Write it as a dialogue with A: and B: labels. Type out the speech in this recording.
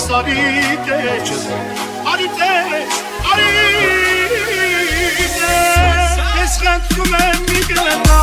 A: Արիս արիտեջ, արիտեջ, արիտեջ, ես խնդրում եմ մի կելնա,